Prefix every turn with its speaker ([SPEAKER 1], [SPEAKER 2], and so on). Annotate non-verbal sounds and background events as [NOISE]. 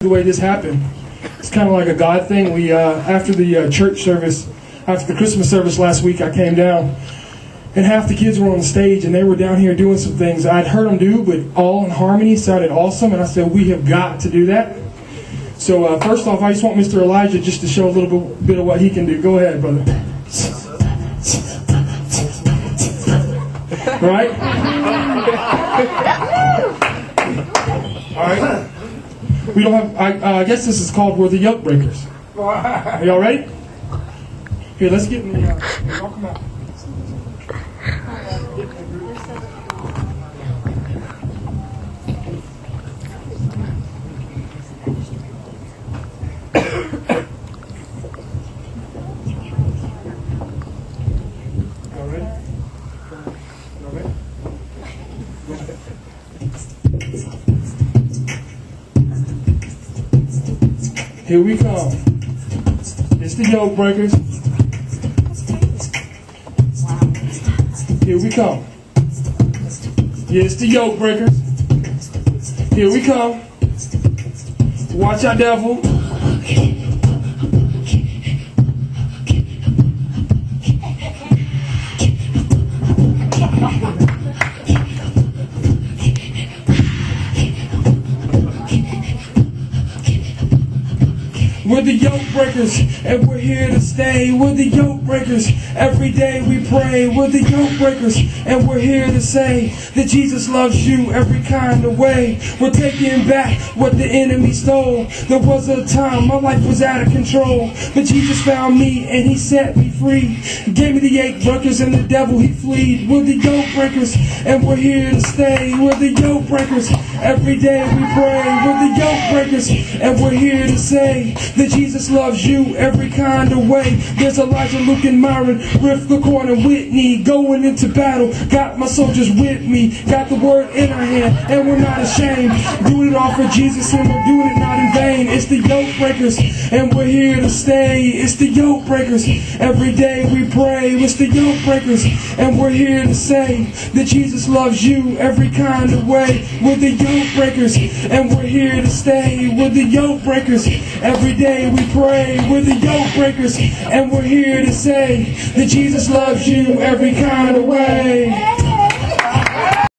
[SPEAKER 1] the way this happened. It's kind of like a God thing. We uh, after the uh, church service, after the Christmas service last week, I came down, and half the kids were on the stage, and they were down here doing some things I'd heard them do, but all in harmony sounded awesome. And I said, we have got to do that. So uh, first off, I just want Mr. Elijah just to show a little bit, bit of what he can do. Go ahead, brother. Right? All right. [LAUGHS] We don't have. I, uh, I guess this is called "We're the Yoke Breakers." [LAUGHS] Are y'all ready? Here, let's get in the. Uh, y'all come out. Y'all ready? Y'all ready? Here we come. It's the yoke breakers. Here we come. Yeah, it's the yoke breakers. Here we come. Watch out, devil. We're the yoke breakers, and we're here to stay. We're the yoke breakers. Every day we pray. We're the yoke breakers, and we're here to say that Jesus loves you every kind of way. We're taking back what the enemy stole. There was a time my life was out of control, but Jesus found me and He set me free. Gave me the yoke breakers, and the devil he fled. We're the yoke breakers, and we're here to stay. We're the yoke breakers. Every day we pray. We're the yoke breakers, and we're here to say that Jesus loves you every kind of way. There's Elijah, Luke, and Myron, Riff, LaCourt, and Whitney going into battle. Got my soldiers with me, got the word in our hand, and we're not ashamed. Doing it all for Jesus, and we're doing it not in vain. It's the yoke breakers, and we're here to stay. It's the yoke breakers. Every day we pray. It's the yoke breakers, and we're here to say that Jesus loves you every kind of way. We're the yoke breakers, and we're here to stay. We're the yoke breakers. Every day we pray. We're the yoke breakers, and we're here to say that Jesus loves you every kind of way.